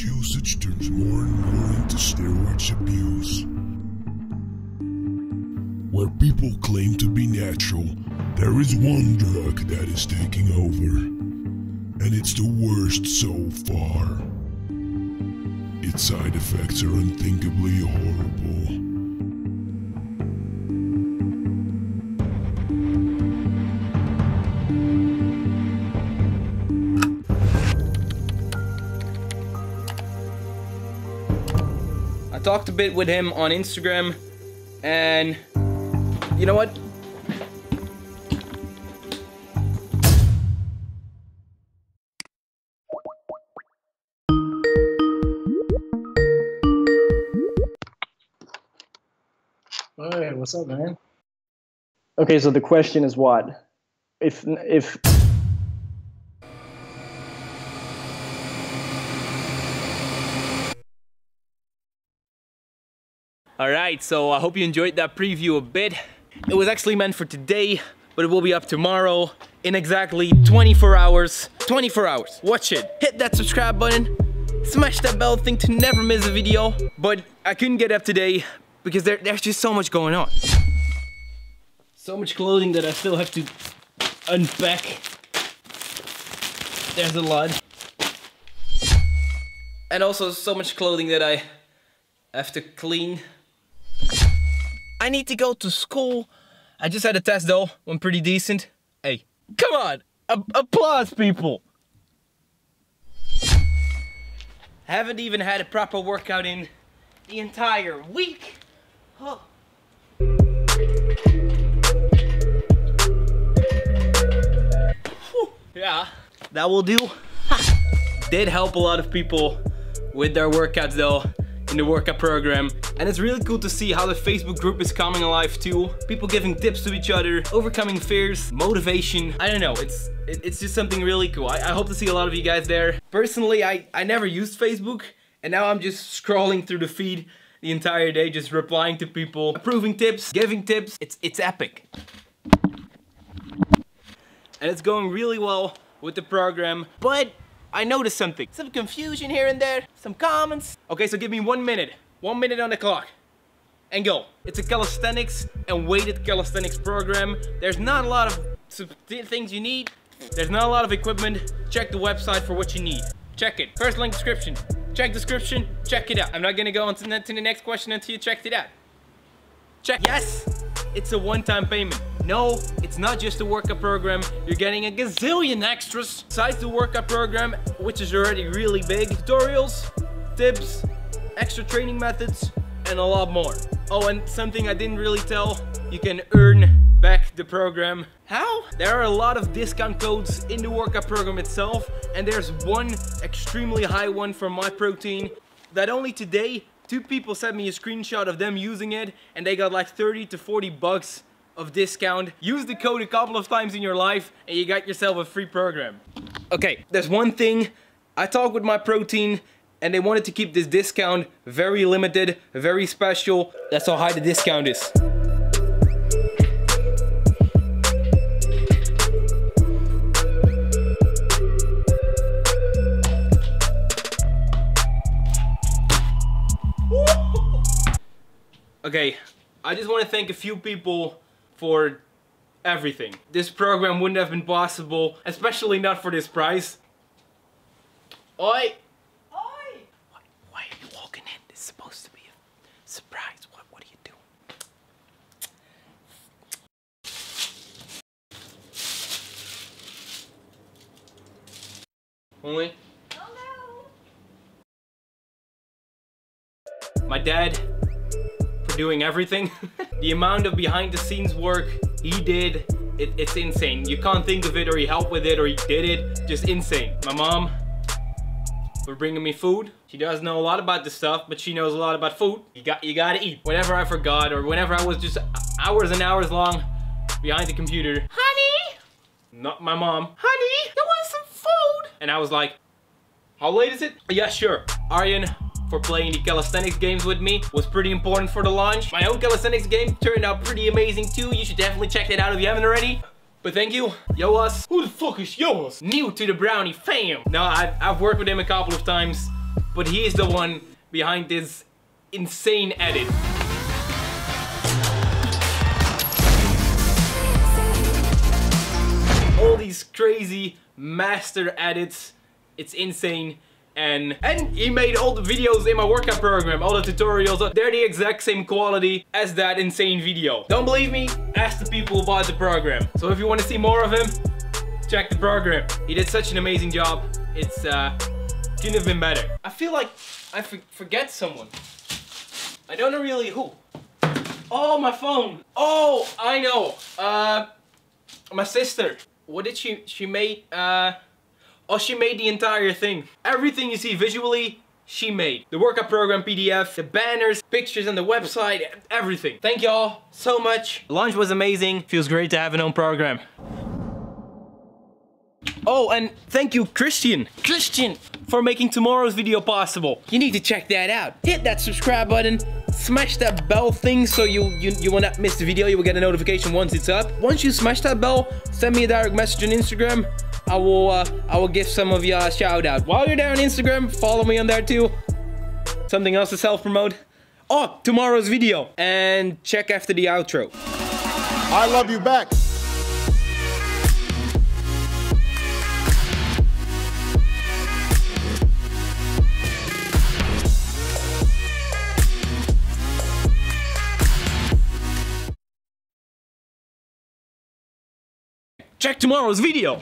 usage turns more and more into steroids abuse. Where people claim to be natural, there is one drug that is taking over. And it's the worst so far. Its side effects are unthinkably horrible. Talked a bit with him on Instagram, and you know what? Hey, what's up, man? Okay, so the question is what? If if Alright, so I hope you enjoyed that preview a bit. It was actually meant for today, but it will be up tomorrow in exactly 24 hours. 24 hours. Watch it. Hit that subscribe button. Smash that bell thing to never miss a video. But I couldn't get up today because there, there's just so much going on. So much clothing that I still have to unpack. There's a lot. And also so much clothing that I have to clean. I need to go to school. I just had a test though, went pretty decent. Hey, come on, A- applause people. Haven't even had a proper workout in the entire week. Oh. Yeah, that will do. Did help a lot of people with their workouts though in the workout program. And it's really cool to see how the Facebook group is coming alive too. People giving tips to each other, overcoming fears, motivation. I don't know, it's it, it's just something really cool. I, I hope to see a lot of you guys there. Personally, I, I never used Facebook and now I'm just scrolling through the feed the entire day, just replying to people, approving tips, giving tips. It's, it's epic. And it's going really well with the program, but I noticed something. Some confusion here and there, some comments. Okay, so give me one minute. One minute on the clock. And go. It's a calisthenics and weighted calisthenics program. There's not a lot of things you need. There's not a lot of equipment. Check the website for what you need. Check it. First link description. Check description. Check it out. I'm not gonna go on to the next question until you checked it out. Check. Yes, it's a one-time payment. No, it's not just a workout program. You're getting a gazillion extras besides the workout program, which is already really big. Tutorials, tips, extra training methods, and a lot more. Oh, and something I didn't really tell, you can earn back the program. How? There are a lot of discount codes in the workout program itself, and there's one extremely high one for MyProtein that only today two people sent me a screenshot of them using it and they got like 30 to 40 bucks of discount. Use the code a couple of times in your life and you got yourself a free program. Okay, there's one thing. I talked with MyProtein and they wanted to keep this discount very limited, very special. That's how high the discount is. Okay, I just want to thank a few people for everything. This program wouldn't have been possible, especially not for this price. Oi! Oi! Why, why are you walking in? This is supposed to be a surprise. What, what are you doing? Only? My dad for doing everything. the amount of behind the scenes work he did, it, it's insane. You can't think of it or he helped with it or he did it. Just insane. My mom for bringing me food. She does know a lot about this stuff, but she knows a lot about food. You got you gotta eat. Whenever I forgot or whenever I was just hours and hours long behind the computer. Honey! Not my mom. Honey, you want some food? And I was like, how late is it? Yeah, sure. Aryan for playing the calisthenics games with me was pretty important for the launch. My own calisthenics game turned out pretty amazing too. You should definitely check that out if you haven't already. But thank you, Yoas. Who the fuck is Yoas? New to the Browney fam. No, I've, I've worked with him a couple of times. but he is the one behind this insane edit. All these crazy master edits, it's insane. And, and he made all the videos in my workout program, all the tutorials, they're the exact same quality as that insane video. Don't believe me? Ask the people who bought the program. So if you want to see more of him, check the program. He did such an amazing job. It's, uh, couldn't have been better. I feel like I forget someone. I don't know really who. Oh, my phone. Oh, I know. Uh, my sister. What did she, she made, uh, oh, she made the entire thing. Everything you see visually, she made. The workout program PDF, the banners, pictures on the website, everything. Thank y'all so much. Lunch was amazing. Feels great to have an own program. Oh, and thank you, Christian. Christian, for making tomorrow's video possible. You need to check that out. Hit that subscribe button, smash that bell thing so you, you, you will not miss the video. You will get a notification once it's up. Once you smash that bell, send me a direct message on Instagram. I will, uh, I will give some of you a shout out. While you're there on Instagram, follow me on there too. Something else to self-promote. Oh, tomorrow's video. And check after the outro. I love you back. Check tomorrow's video.